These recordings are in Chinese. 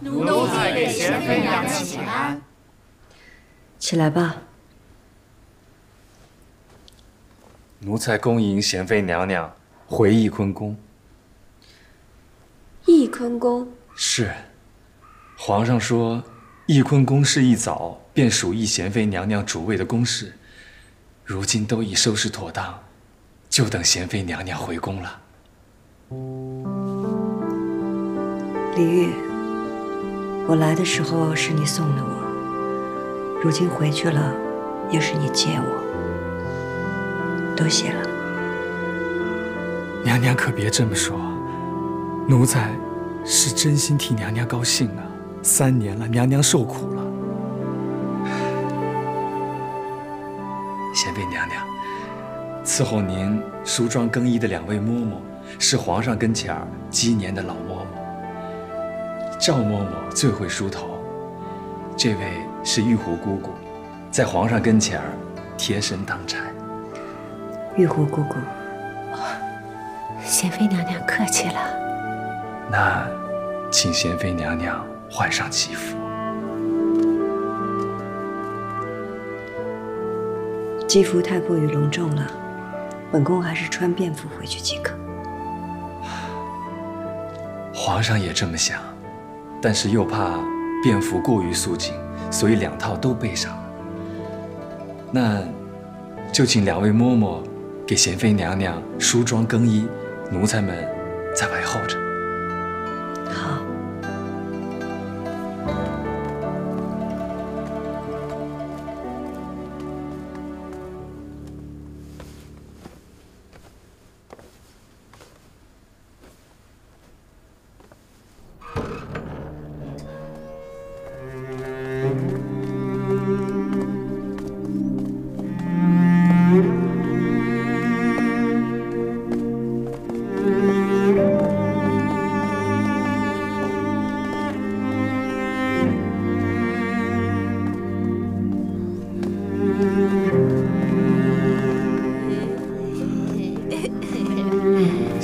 奴才给贤妃娘娘请安。起来吧。奴才恭迎贤妃娘娘回翊坤宫。翊坤宫是，皇上说，翊坤宫是一早便属翊贤妃娘娘主位的宫室，如今都已收拾妥当，就等贤妃娘娘回宫了。李煜，我来的时候是你送的我，如今回去了，又是你接我，多谢了。娘娘可别这么说，奴才是真心替娘娘高兴啊！三年了，娘娘受苦了。贤妃娘娘，伺候您梳妆更衣的两位嬷嬷，是皇上跟前儿积年的老嬷。赵嬷嬷最会梳头，这位是玉壶姑姑，在皇上跟前儿贴身当差。玉壶姑姑，贤妃娘娘客气了。那，请贤妃娘娘换上吉服。吉服太过于隆重了，本宫还是穿便服回去即可。皇上也这么想。但是又怕便服过于素净，所以两套都备上了。那，就请两位嬷嬷给贤妃娘娘梳妆更衣，奴才们在外候着。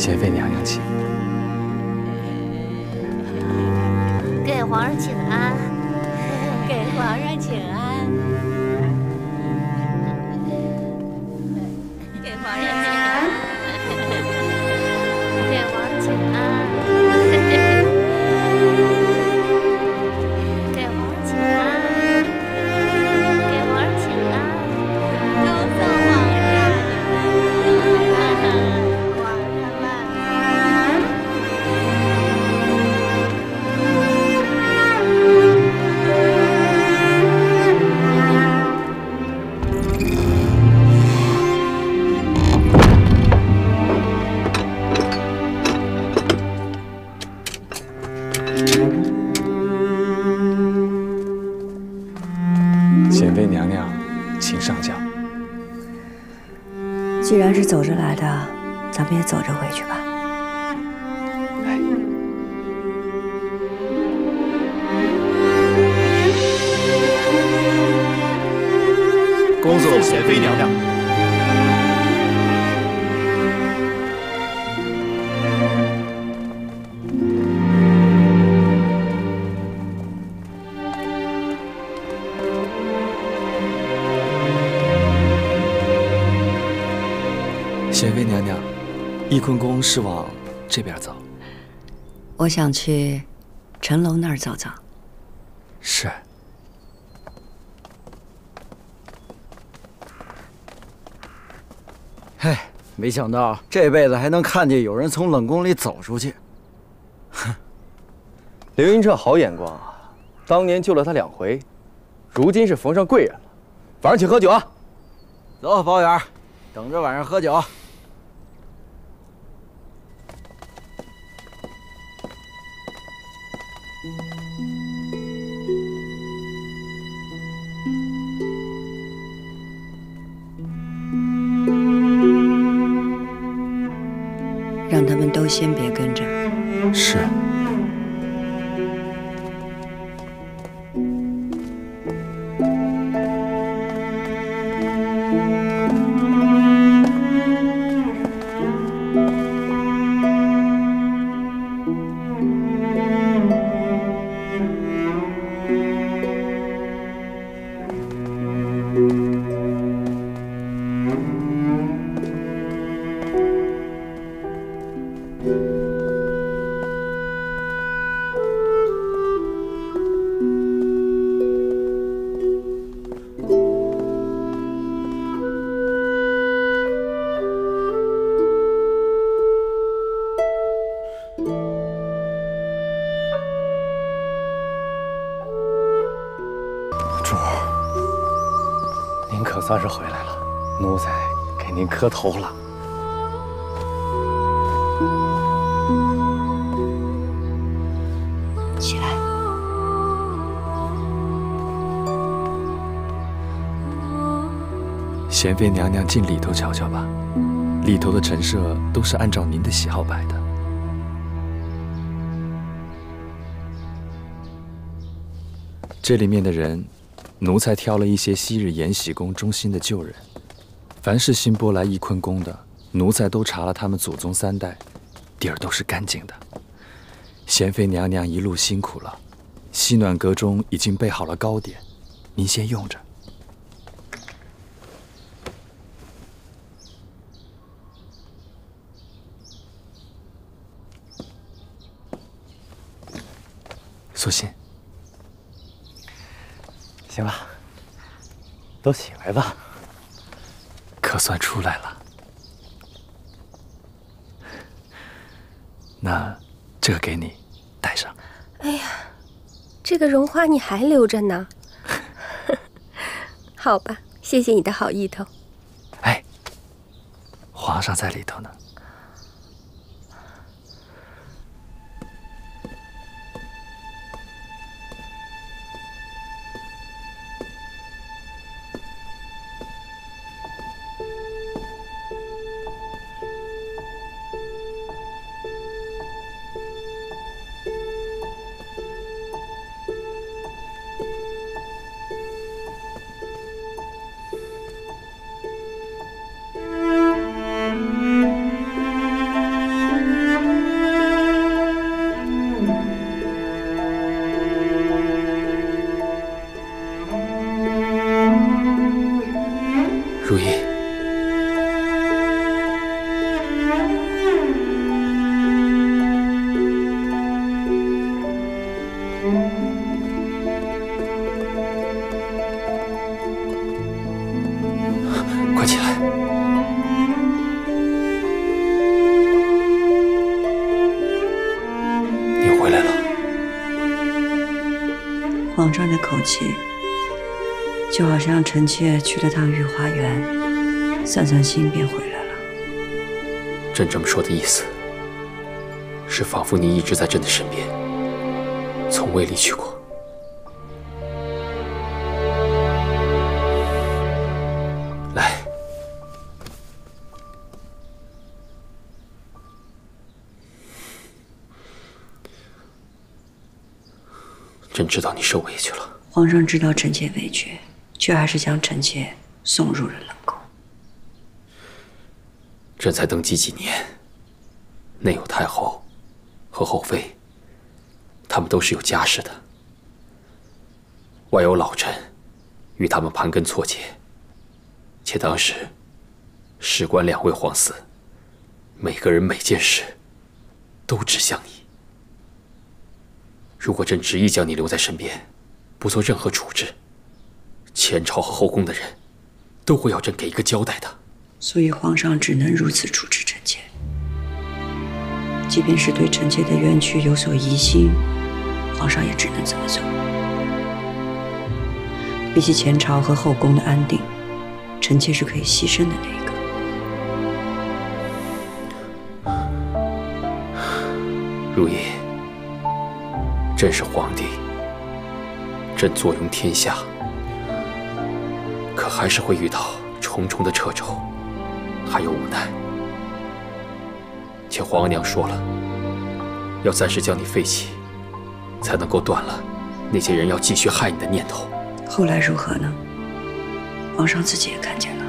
贤妃娘娘请，给皇上请安，给皇上请安，既然是走着来的，咱们也走着回去吧。恭送贤妃娘娘。贤妃娘娘，翊坤宫是往这边走。我想去陈楼那儿走走。是。嘿，没想到这辈子还能看见有人从冷宫里走出去。哼，刘云彻好眼光啊！当年救了他两回，如今是逢上贵人了。晚上请喝酒啊！走，包远，等着晚上喝酒。先别跟着。是。算是回来了，奴才给您磕头了。起来。贤妃娘娘进里头瞧瞧吧，里头的陈设都是按照您的喜好摆的。这里面的人，奴才挑了一些昔日延禧宫忠心的旧人，凡是新拨来翊坤宫的，奴才都查了他们祖宗三代，底儿都是干净的。贤妃娘娘一路辛苦了，西暖阁中已经备好了糕点，您先用着。素心，行了，都起来吧。可算出来了。那这个给你，带上。哎呀，这个绒花你还留着呢？好吧，谢谢你的好意头。哎，皇上在里头呢。气，就好像臣妾去了趟御花园，散散心便回来了。朕这么说的意思，是仿佛你一直在朕的身边，从未离去过。来，朕知道你受委屈了。皇上知道臣妾委屈，却还是将臣妾送入了冷宫。朕才登基几年，内有太后和后妃，他们都是有家室的；外有老臣，与他们盘根错节。且当时事关两位皇嗣，每个人每件事都指向你。如果朕执意将你留在身边，不做任何处置，前朝和后宫的人都会要朕给一个交代的。所以皇上只能如此处置臣妾。即便是对臣妾的冤屈有所疑心，皇上也只能这么做。比起前朝和后宫的安定，臣妾是可以牺牲的那一个。如意，朕是皇帝，朕坐拥天下，可还是会遇到重重的掣肘，还有无奈。且皇额娘说了，要暂时将你废弃，才能够断了那些人要继续害你的念头。后来如何呢？皇上自己也看见了。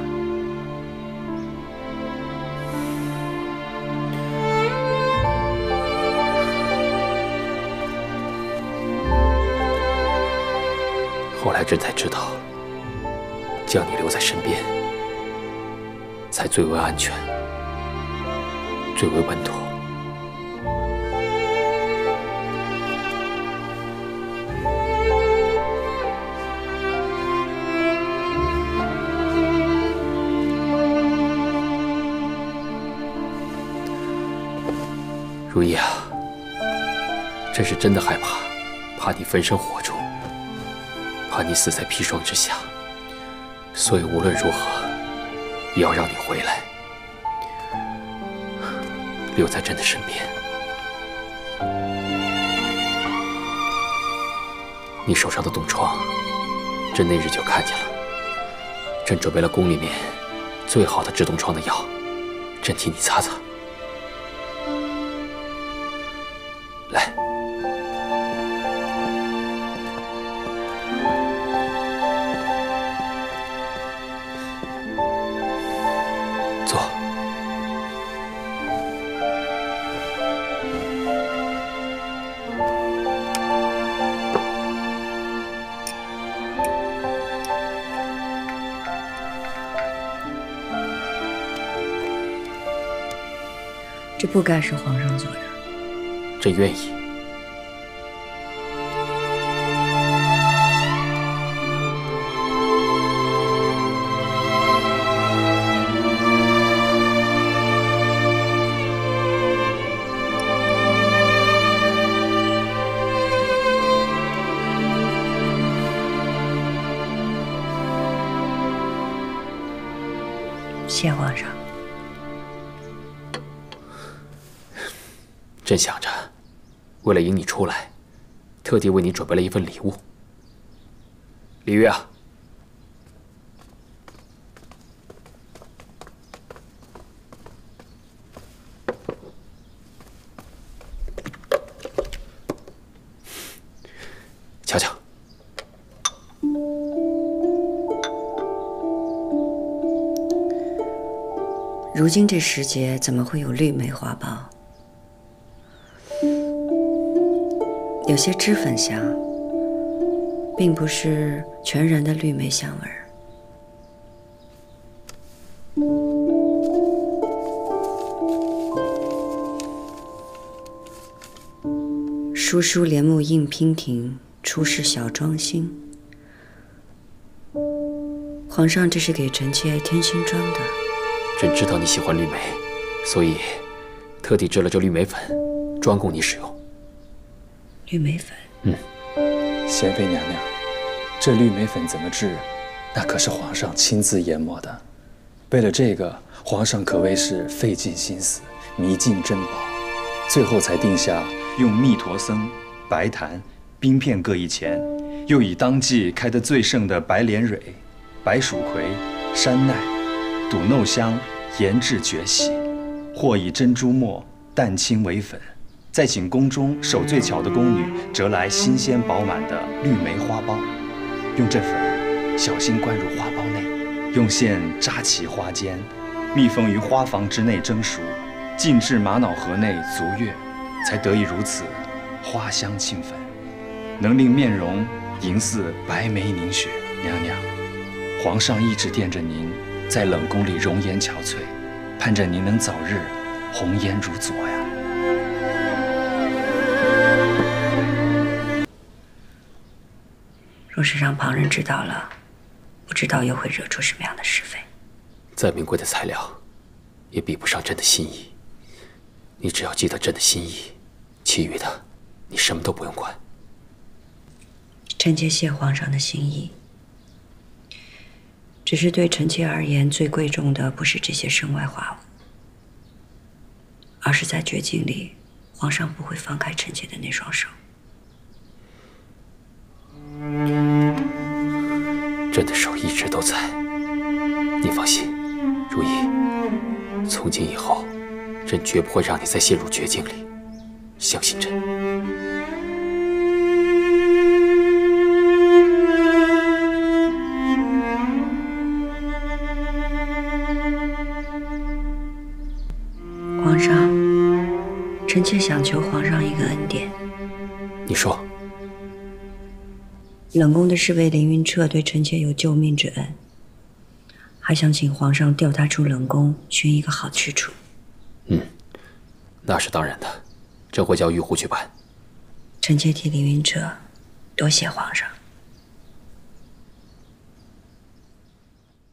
朕才知道，将你留在身边，才最为安全，最为稳妥。如意啊，朕是真的害怕，怕你焚身火中。怕你死在砒霜之下，所以无论如何，也要让你回来，留在朕的身边。你手上的冻疮，朕那日就看见了。朕准备了宫里面最好的治冻疮的药，朕替你擦擦。不该是皇上做的。朕愿意。谢皇上。朕想着，为了迎你出来，特地为你准备了一份礼物。李煜啊，瞧瞧，如今这时节，怎么会有绿梅花苞？有些脂粉香，并不是全然的绿梅香味儿。叔叔帘幕映娉婷，出世小妆新。皇上，这是给臣妾添新妆的。朕知道你喜欢绿梅，所以特地制了这绿梅粉，专供你使用。绿梅粉，嗯，贤妃娘娘，这绿梅粉怎么制？那可是皇上亲自研磨的。为了这个，皇上可谓是费尽心思，迷尽珍宝，最后才定下用蜜陀僧、白檀、冰片各一钱，又以当季开得最盛的白莲蕊、白蜀葵、山奈、赌蒨香研制绝洗，或以珍珠末蛋清为粉。再请宫中手最巧的宫女折来新鲜饱满的绿梅花苞，用这粉小心灌入花苞内，用线扎起花尖，密封于花房之内蒸熟，浸至玛瑙盒内足月，才得以如此花香沁粉，能令面容莹似白眉凝雪。娘娘，皇上一直惦着您在冷宫里容颜憔悴，盼着您能早日红颜如昨呀。若是让旁人知道了，不知道又会惹出什么样的是非。再名贵的材料，也比不上朕的心意。你只要记得朕的心意，其余的你什么都不用管。臣妾谢皇上的心意，只是对臣妾而言，最贵重的不是这些身外化物，而是在绝境里，皇上不会放开臣妾的那双手。朕的手一直都在，你放心，如意。从今以后，朕绝不会让你再陷入绝境里，相信朕。皇上，臣妾想求皇上一个恩典。你说。冷宫的侍卫凌云彻对臣妾有救命之恩，还想请皇上调他出冷宫，寻一个好去处。嗯，那是当然的，朕会叫玉护去办。臣妾替凌云彻多谢皇上。